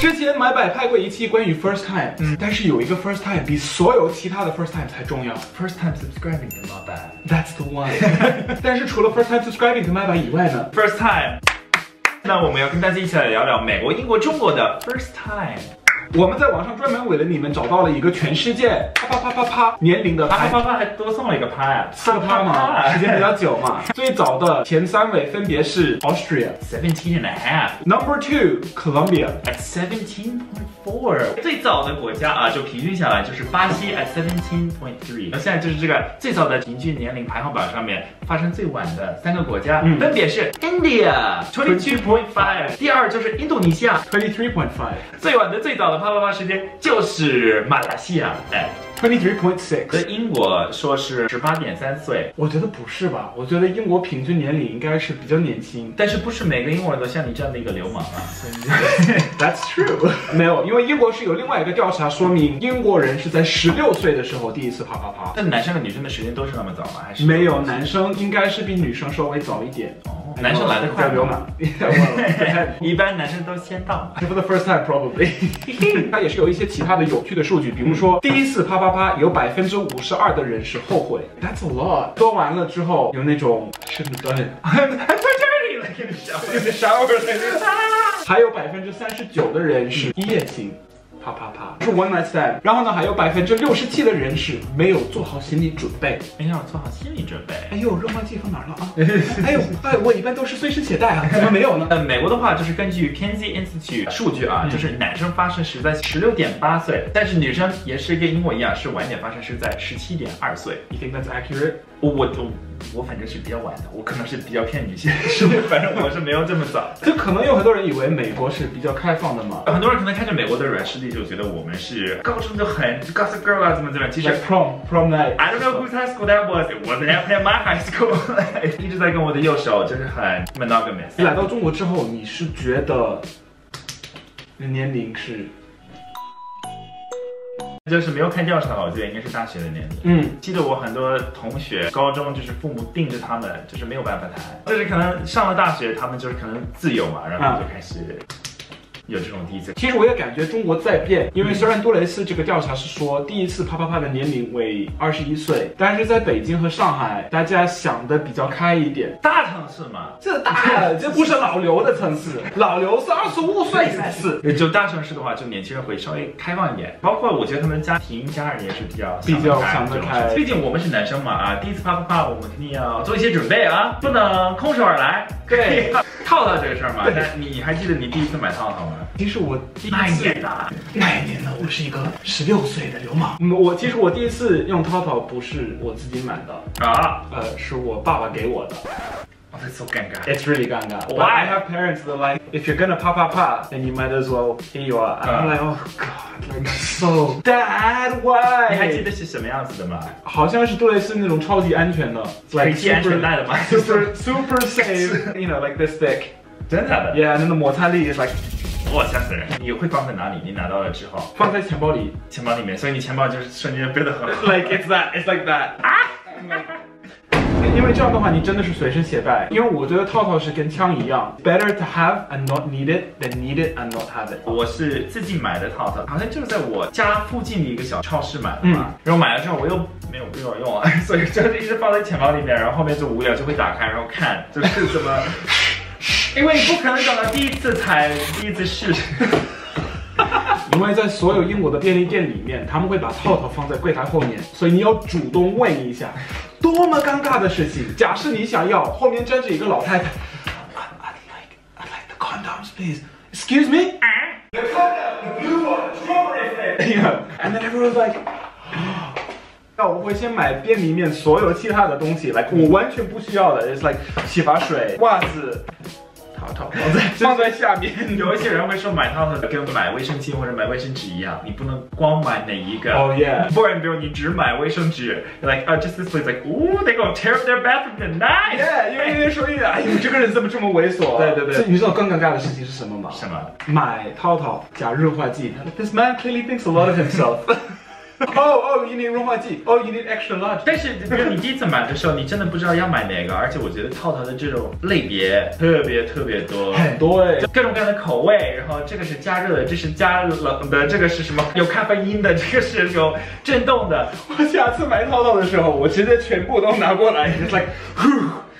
之前买百拍过一期关于 first time，嗯，但是有一个 first time 比所有其他的 first time 才重要，first time subscribing 的老板，That's the one。但是除了 first time subscribing to my bad 以外呢，first time，那我们要跟大家一起来聊聊美国、英国、中国的 first time。我们在网上专门为了你们找到了一个全世界啪啪啪啪啪年龄的啪啪啪，还多送了一个啪呀，四个啪嘛，时间比较久嘛。最早的前三位分别是 Austria seventeen and a half，Number two Colombia at seventeen point four。最早的国家啊，就平均下来就是巴西 at seventeen point three。那现在就是这个最早的平均年龄排行榜上面发生最晚的三个国家，分别是 India twenty two point five，第二就是印度尼西亚 twenty three point five，最晚的最早的。啪啪啪！时间就是马来西亚，哎，twenty three point six。在英国说是十八点三岁，我觉得不是吧？我觉得英国平均年龄应该是比较年轻，但是不是每个英国人都像你这样的一个流氓啊？That's true。没有，因为英国是有另外一个调查说明，英国人是在十六岁的时候第一次啪啪啪。那男生和女生的时间都是那么早吗？还是没有？男生应该是比女生稍微早一点。男生来的快，不要买。一般男生都先到。For the first time, probably。它也是有一些其他的有趣的数据，比如说第一次啪啪啪，有百分之五十二的人是后悔。That's a lot。多完了之后，有那种舍不得，还放这里了，给你笑。还有百分之三十九的人是一夜情。啪啪啪，是 one night stand。然后呢，还有百分之六十七的人是没有做好心理准备。没有做好心理准备。哎呦，润滑剂放哪儿了啊？哎呦，哎，我一般都是随身携带啊，怎么没有呢？呃，美国的话就是根据 Penn Institute 数据啊，就是男生发生是在十六点八岁，但是女生也是跟英国一样，是晚点发生是在十七点二岁。You think that's accurate？我我我我反正是比较晚的，我可能是比较偏女性？反正我是没有这么早。就可能有很多人以为美国是比较开放的嘛，很多人可能看着美国的软实力就觉得我们是高中就很 gossip girl 啊，怎么怎么。其实 prom prom night。I don't know whose high school that was. It wasn't at my high school. 一直在跟我的右手就是很 monogamous。你来到中国之后，你是觉得年龄是？就是没有看调查，我觉得应该是大学的年龄。嗯，记得我很多同学高中就是父母盯着他们，就是没有办法谈。就是可能上了大学，他们就是可能自由嘛，然后就开始。有这种第一次，其实我也感觉中国在变，因为虽然杜蕾斯这个调查是说第一次啪啪啪的年龄为二十一岁，但是在北京和上海，大家想的比较开一点。大城市嘛，这大，这不是老刘的层次，老刘是二十五岁才是。就大城市的话，就年轻人会稍微开放一点，包括我觉得他们家庭家人也是比较比较想得开。毕竟我们是男生嘛啊，第一次啪啪啪，我们肯定要做一些准备啊，不能空手而来。对，套套这个事儿嘛，但你还记得你第一次买套套吗？其实我那一年呢，那一年呢，我是一个十六岁的流氓。我其实我第一次用套套不是我自己买的啊，呃，是我爸爸给我的。Oh, that's so 尴尬。It's really 尴尬。Why? I have parents that like, if you're gonna pop pop pop, then you might as well. Here you are. I'm like, oh god, like so. Dad, why? 你还记得是什么样子的吗？好像是杜蕾斯那种超级安全的，like 系安全带的吗？Super super safe, you know, like this thick. 真的？Yeah，那个摩擦力 is like 哇，吓死人！你会放在哪里？你拿到了之后，放在钱包里，钱包里面，所以你钱包就是瞬间变得很 like it's that, it's like that 啊！ 因为这样的话，你真的是随身携带。因为我觉得套套是跟枪一样，better to have and not need it than need it and not have it。我是自己买的套套，好像就是在我家附近的一个小超市买的嘛。然后买了之后，我又没有必要用啊，所以就是一直放在钱包里面。然后后面就无聊就会打开，然后看就是怎么。因为你不可能找到第一次踩，第一次试。因为在所有英国的便利店里面，他们会把套套放在柜台后面，所以你要主动问一下。多么尴尬的事情！假设你想要，后面站着一个老太太。I'd like, I'd like the condoms, please. Excuse me? The condom, the blue one, strawberry flavor. And then everyone's like. 那我会先买便利面所有其他的东西，like 我完全不需要的，is like 洗发水、袜子。放在放在下面，有一些人会说买套套跟买卫生巾或者买卫生纸一样，你不能光买哪一个。Oh yeah，不然比如你只买卫生纸，like 啊，just this place like，哦，they gonna tear up their bathroom tonight。Yeah，因为因为说一，哎呦，这个人怎么这么猥琐？对对对。你知道更尴尬的事情是什么吗？什么？买套套加润滑剂。This man clearly thinks a lot of himself。哦哦，一年润化剂，哦 you need extra large。但是就是你第一次买的时候，你真的不知道要买哪个，而且我觉得套套的这种类别特别特别多，很多哎，各种各样的口味，然后这个是加热的，这是加冷的，这个是什么有咖啡因的，这个是有震动的。我下次买套套的时候，我直接全部都拿过来 like。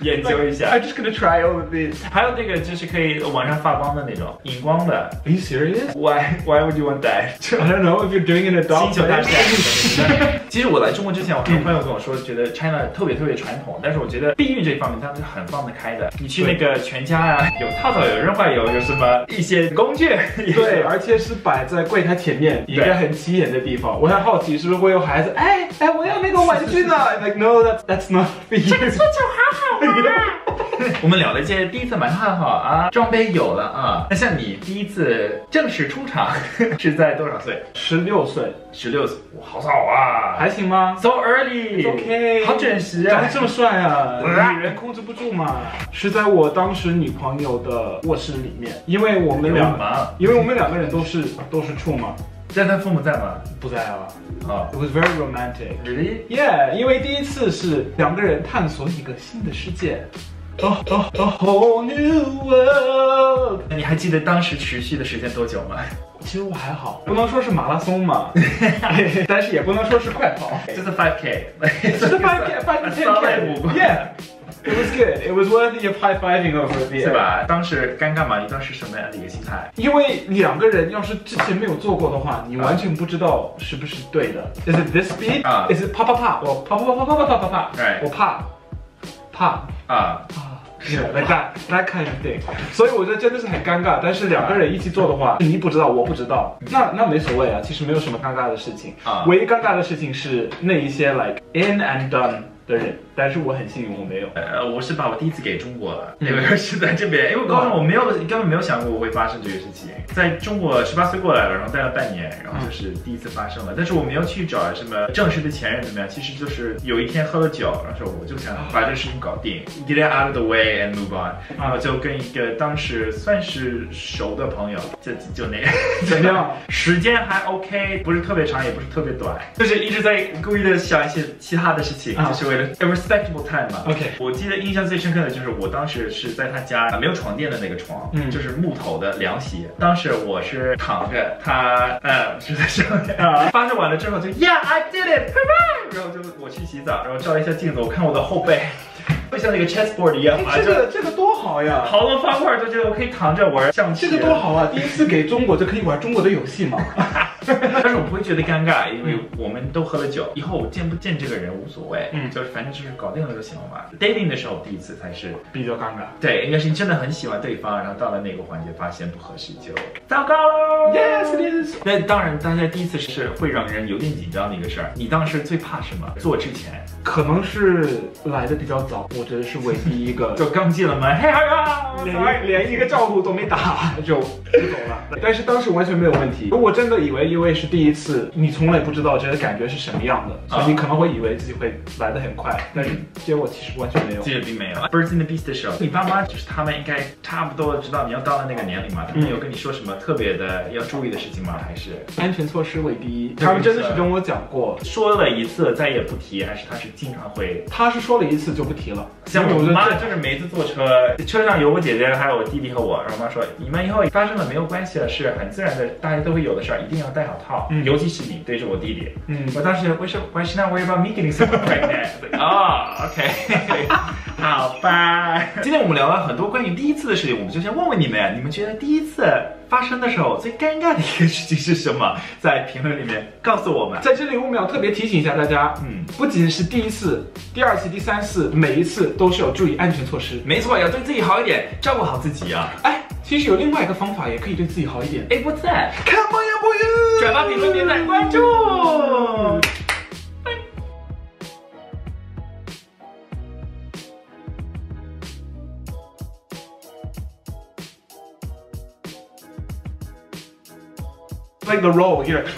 研究一下。I'm just gonna try all of these。还有这个就是可以晚上发光的那种，荧光的。Are you serious? Why Why would you want that? I don't know if you're doing it a dog. 星球大战。其实我来中国之前，我很多朋友跟我说，觉得 China 特别特别传统，但是我觉得避孕这方面他们是很放得开的。你去那个全家啊，有套套，有润滑油，有什么一些工具，对，而且是摆在柜台前面一个很起眼的地方。我很好奇，是不是会有孩子，哎哎，我要那个玩具呢？Like no, that's that's not for you. 这个搓球好好玩。我们聊了一些第一次买套套啊，装备有了啊。那像你第一次正式出场 是在多少岁？十六岁，十六岁，哇，好早啊，还行吗？So early，OK，好准时啊，这么帅啊，女人控制不住嘛。是在我当时女朋友的卧室里面，因为我们两，因为我们两个人都是都是处嘛。现在父母在吗？不在了。啊。It was very romantic. Really? Yeah 因为第一次是两个人探索一个新的世界。走走走 whole new world 你还记得当时持续的时间多久吗？其实我还好不能说是马拉松嘛。但是也不能说是快跑。这是 five k 这是 five k five k yeah It was good. It was worthy of high fiving over the 是吧？当时尴尬吗？你当时什么样的一个心态？因为两个人要是之前没有做过的话，你完全不知道是不是对的。Is it this speed? Is it 啪啪啪？我啪啪啪啪啪啪啪啪啪。我怕，怕啊啊！来看来看一对，所以我觉得真的是很尴尬。但是两个人一起做的话，你不知道，我不知道，那那没所谓啊。其实没有什么尴尬的事情啊。唯一尴尬的事情是那一些 like in and done。的人，但是我很幸运，我没有。呃，我是把我第一次给中国了，因为是在这边，因为高中我没有根本没有想过我会发生这个事情。在中国十八岁过来了，然后待了半年，然后就是第一次发生了。但是我没有去找什么正式的前任怎么样，其实就是有一天喝了酒，然后说我就想把这个事情搞定，get it out of the way and move on。然后就跟一个当时算是熟的朋友，就就那样，怎么样？时间还 OK，不是特别长，也不是特别短，就是一直在故意的想一些其他的事情，就是为。A respectable time 嘛。OK，我记得印象最深刻的就是我当时是在他家没有床垫的那个床，嗯，就是木头的凉席。当时我是躺着，他呃 是在上面啊。发射完了之后就 Yeah I did it，然后就我去洗澡，然后照一下镜子，我看我的后背。会像那个 chessboard 一样吗？这个这个多好呀！好多方块就觉得我可以躺着玩象棋。这个多好啊！第一次给中国就可以玩中国的游戏嘛。但是我不会觉得尴尬，因为我们都喝了酒，以后我见不见这个人无所谓，嗯，就是反正就是搞定了就行了嘛。dating 的时候第一次才是比较尴尬，对，应该是你真的很喜欢对方，然后到了那个环节发现不合适就糟糕喽。Yes it is。那当然，大家第一次是会让人有点紧张的一个事儿。你当时最怕什么？做之前可能是来的比较早，我觉得是唯一一个 就刚进了门，嘿呀，连连一个招呼都没打就就走了。但是当时完全没有问题。我真的以为。因为是第一次，你从来不知道这个感觉是什么样的，所以你可能会以为自己会来的很快，但是结果其实完全没有，其实并没有。Birds in the Beast 的时候，你爸妈就是他们应该差不多知道你要到了那个年龄嘛，他们有跟你说什么特别的要注意的事情吗？还是安全措施为第一？他们真的是跟我讲过，说了一次再也不提，还是他是经常会？他是说了一次就不提了。像我妈就是每次坐车，车上有我姐姐，还有我弟弟和我，然后妈说你们以后发生了没有关系了，是很自然的，大家都会有的事儿，一定要戴好套，尤其。是你对着我弟弟，嗯，我当时为什么？Why should I worry about me getting something pregnant？哦，OK，好吧。今天我们聊了很多关于第一次的事情，我们就先问问你们，你们觉得第一次发生的时候最尴尬的一个事情是什么？在评论里面告诉我们。在这里我们要特别提醒一下大家，嗯，不仅是第一次、第二次、第三次，每一次都是要注意安全措施。没错，要对自己好一点，照顾好自己啊。哎。其实有另外一个方法，也可以对自己好一点。哎，不在，Come on，要不要？转发、评论、点赞、关注。Like the roll here。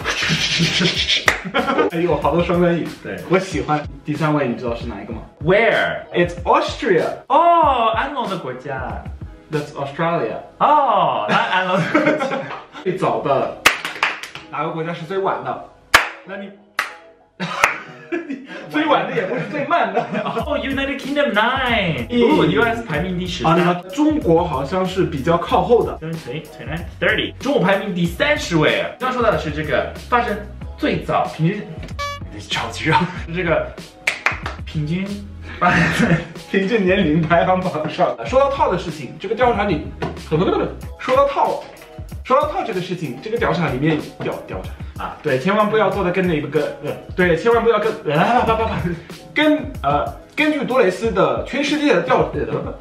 哎呦，好多双关语。对，我喜欢。第三位，你知道是哪一个吗？Where？It's Austria。哦，安龙的国家。That's Australia。哦，那安了。最早的哪个国家是最晚的？那你 最晚的也不是最慢的。哦，United Kingdom nine，哦，US 排名第十啊，中国好像是比较靠后的。Twenty twenty nine thirty，中国排名第三十位。刚说到的是这个发生最早平均，超级绕，这个平均发平均年龄排行榜上。说到套的事情，这个调查里，说到套，说到套这个事情，这个调查里面调调查啊，对，千万不要做的跟那个呃，对，千万不要跟啊不不不，跟呃，根据多雷斯的全世界的调呃